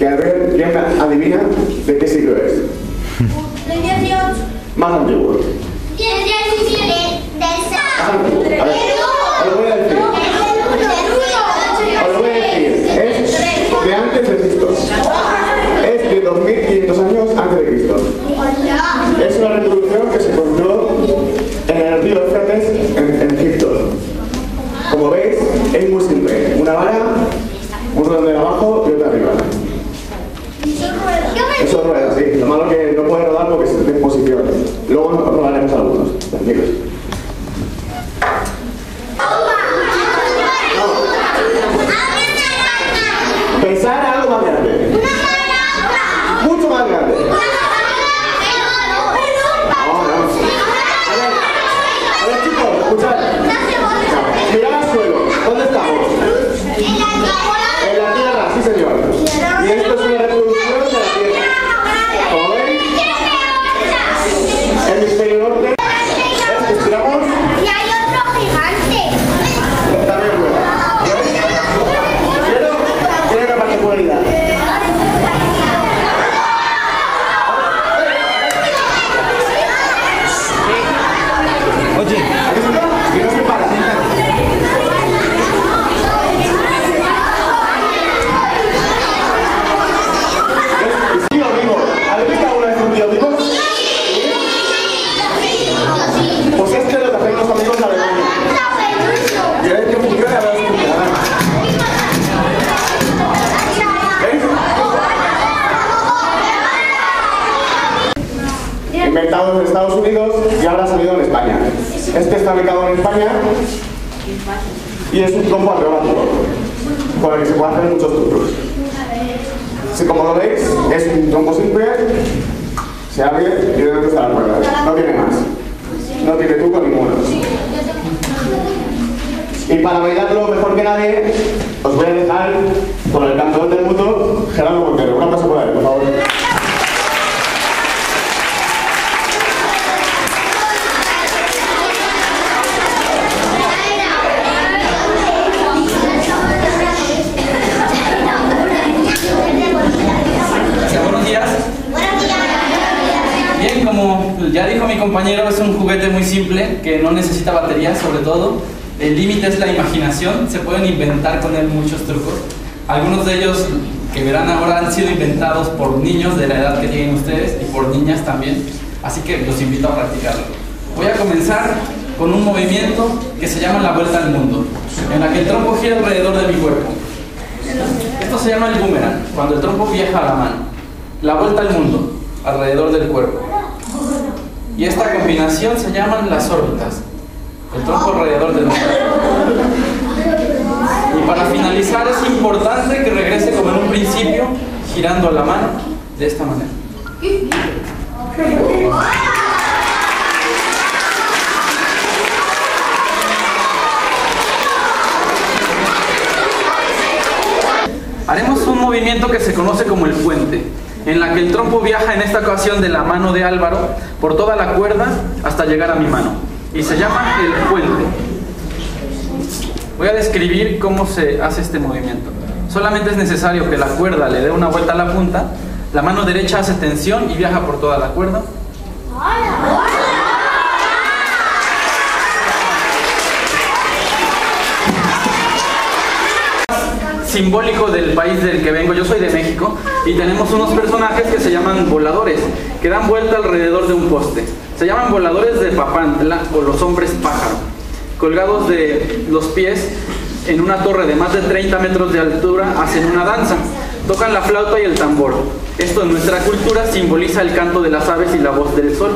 Que a ver, ¿quién adivina de qué siglo es? Del 18. Más antiguo. Del Lo malo que no puede rodar porque se está en posición. Luego nos rodaremos algunos. Tranquilos. Pensar algo más grande. Mucho más grande. No, no. A ver, a ver chicos, escuchad. Mirad al suelo. ¿Dónde estamos? En la Tierra, sí señor. Y esto es una reproducción de la Tierra. Como veis, hemisferio norte. ¿Ves? Estiramos. También rueda. Pero tiene una particularidad. Oye, ¿A qué se va? Y no se para. ¿Ves? Y sigo vivo. ¿Habéis visto alguna vez un tío vivo? Pues es que lo que hacen los amigos de Alemania. ¿Queréis que funcione? A ver si funciona. ¿Veis? Inventado en Estados Unidos y ahora ha salido en España. Este está ubicado en España y es un trompo acrobático con el que se puede hacer muchos trucos. Si como lo veis, es un trompo simple, se abre y dentro está la cuerda. No tiene más. No tiene truco ninguno. Y para bailarlo mejor que nadie, os voy a dejar con el campeón del mundo, Gerardo Montero. Es un juguete muy simple que no necesita batería, sobre todo. El límite es la imaginación, se pueden inventar con él muchos trucos. Algunos de ellos que verán ahora han sido inventados por niños de la edad que tienen ustedes y por niñas también, así que los invito a practicarlo. Voy a comenzar con un movimiento que se llama la vuelta al mundo, en la que el trompo gira alrededor de mi cuerpo. Esto se llama el boomerang, cuando el trompo viaja a la mano. La vuelta al mundo, alrededor del cuerpo. Y esta combinación se llaman las órbitas. El trompo alrededor del mundo. Y para finalizar es importante que regrese como en un principio, girando la mano de esta manera. Haremos un movimiento que se conoce como el puente, en la que el trompo viaja en esta ocasión de la mano de Álvaro por toda la cuerda hasta llegar a mi mano. Y se llama el puente. Voy a describir cómo se hace este movimiento. Solamente es necesario que la cuerda le dé una vuelta a la punta, la mano derecha hace tensión y viaja por toda la cuerda. Simbólico del país del que vengo. Yo soy de México y tenemos unos personajes que se llaman voladores, que dan vuelta alrededor de un poste. Se llaman voladores de Papantla o los hombres pájaro, colgados de los pies en una torre de más de 30 metros de altura, hacen una danza. Tocan la flauta y el tambor. Esto en nuestra cultura simboliza el canto de las aves y la voz del sol.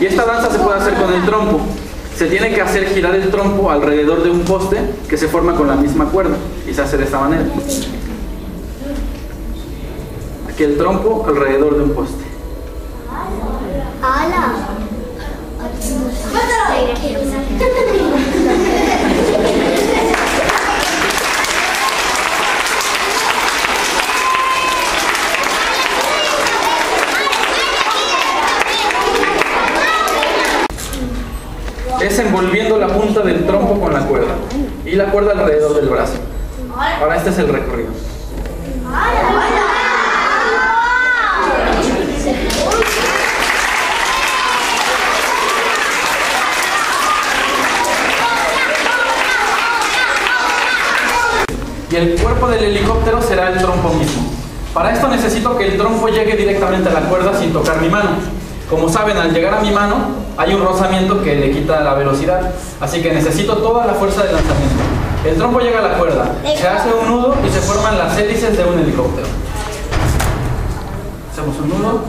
Y esta danza se puede hacer con el trompo. Se tiene que hacer girar el trompo alrededor de un poste que se forma con la misma cuerda y se hace de esta manera. Aquí el trompo alrededor de un poste. Es envolviendo la punta del trompo con la cuerda y la cuerda alrededor del brazo. Ahora este es el recorrido. y el cuerpo del helicóptero será el trompo mismo. Para esto necesito que el trompo llegue directamente a la cuerda sin tocar mi mano. Como saben, al llegar a mi mano hay un rozamiento que le quita la velocidad, así que necesito toda la fuerza de lanzamiento. El trompo llega a la cuerda, se hace un nudo y se forman las hélices de un helicóptero. Hacemos un nudo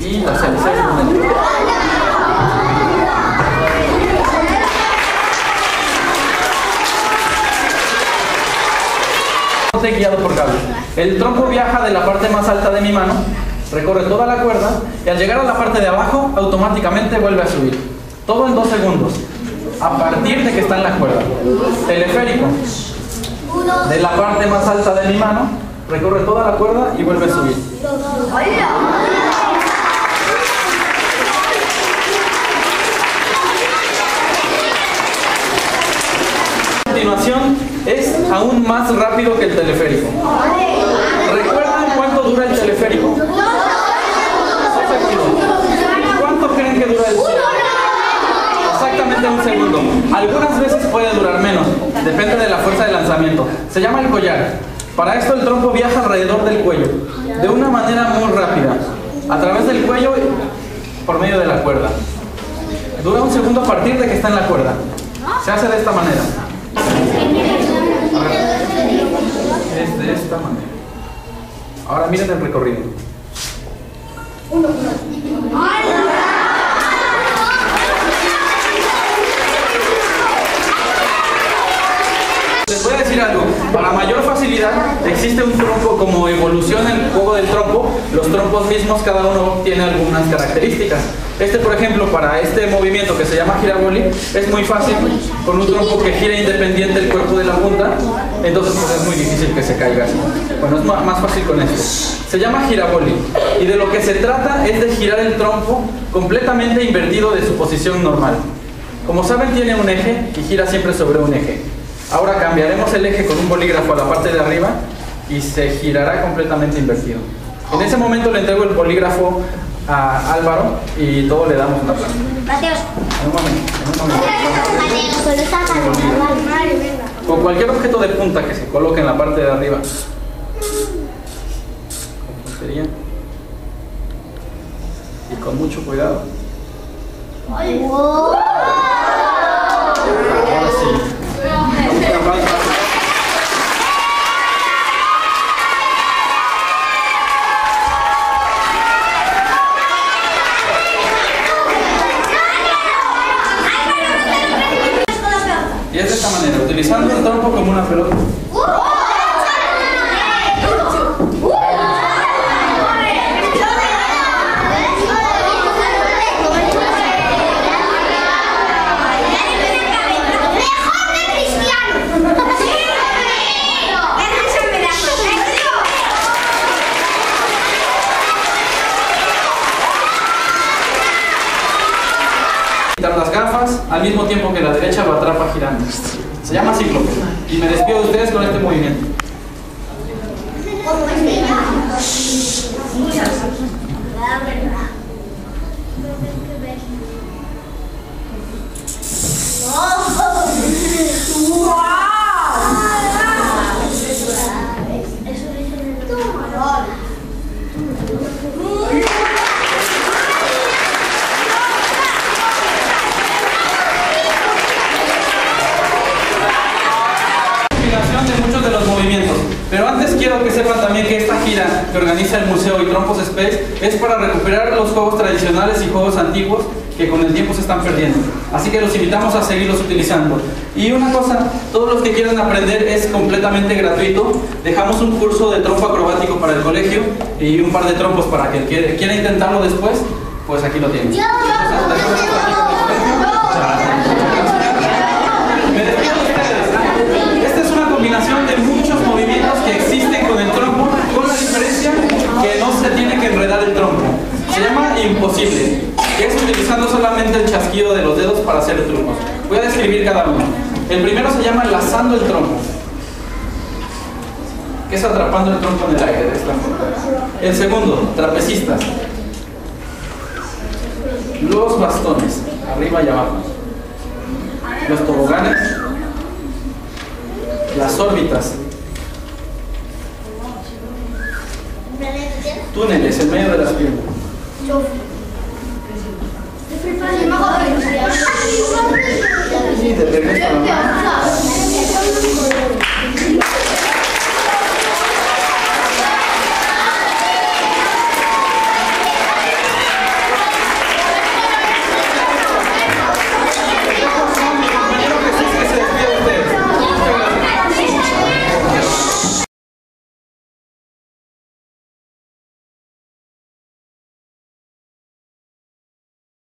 y las hélices de un helicóptero. Guiado por cable. El tronco viaja de la parte más alta de mi mano, recorre toda la cuerda y al llegar a la parte de abajo automáticamente vuelve a subir. Todo en dos segundos, a partir de que está en la cuerda. Teleférico, de la parte más alta de mi mano, recorre toda la cuerda y vuelve a subir. A continuación es aún más rápido que el teleférico. ¿Recuerdan cuánto dura el teleférico? ¿Cuánto creen que dura el Exactamente un segundo. Algunas veces puede durar menos, depende de la fuerza de lanzamiento. Se llama el collar. Para esto el trompo viaja alrededor del cuello, de una manera muy rápida, a través del cuello por medio de la cuerda. Dura un segundo a partir de que está en la cuerda. Se hace de esta manera. Es de esta manera. Ahora miren el recorrido. Les voy a decir algo, para mayor existe un trompo como evoluciona el juego del trompo, los trompos mismos cada uno tiene algunas características. Este por ejemplo para este movimiento que se llama giraboli es muy fácil con un trompo que gira independiente el cuerpo de la punta, entonces pues es muy difícil que se caiga así. Bueno, es más fácil con este. Se llama giraboli y de lo que se trata es de girar el trompo completamente invertido de su posición normal. Como saben tiene un eje y gira siempre sobre un eje. Ahora cambiaremos el eje con un bolígrafo a la parte de arriba y se girará completamente invertido. En ese momento le entrego el bolígrafo a Álvaro y todos le damos una planta. Mateos. En un momento, en un momento. Con cualquier objeto de punta que se coloque en la parte de arriba. Con puntería. Y con mucho cuidado sí. Otra planta. Y es de esta manera, utilizando el trompo como una pelota. Las gafas al mismo tiempo que la derecha lo atrapa girando. Se llama cíclope. Y me despido de ustedes con este movimiento. combinación Pero antes quiero que sepan también que esta gira que organiza el Museo y Trompos Space es para recuperar los juegos tradicionales y juegos antiguos que con el tiempo se están perdiendo. Así que los invitamos a seguirlos utilizando. Y una cosa, todos los que quieran aprender es completamente gratuito. Dejamos un curso de trompo acrobático para el colegio y un par de trompos para que quiera intentarlo después, pues aquí lo tienen. Me despido de ustedes. Esta es una combinación de muchos movimientos que existen con el trompo, con la diferencia que no se tiene que enredar el trompo. Imposible, que es utilizando solamente el chasquido de los dedos para hacer trucos. Voy a describir cada uno. El primero se llama lazando el trompo, que es atrapando el tronco en el aire de esta. El segundo, trapecistas. Los bastones, arriba y abajo. Los toboganes. Las órbitas. Túneles en medio de las piernas. Y de regreso a la mano.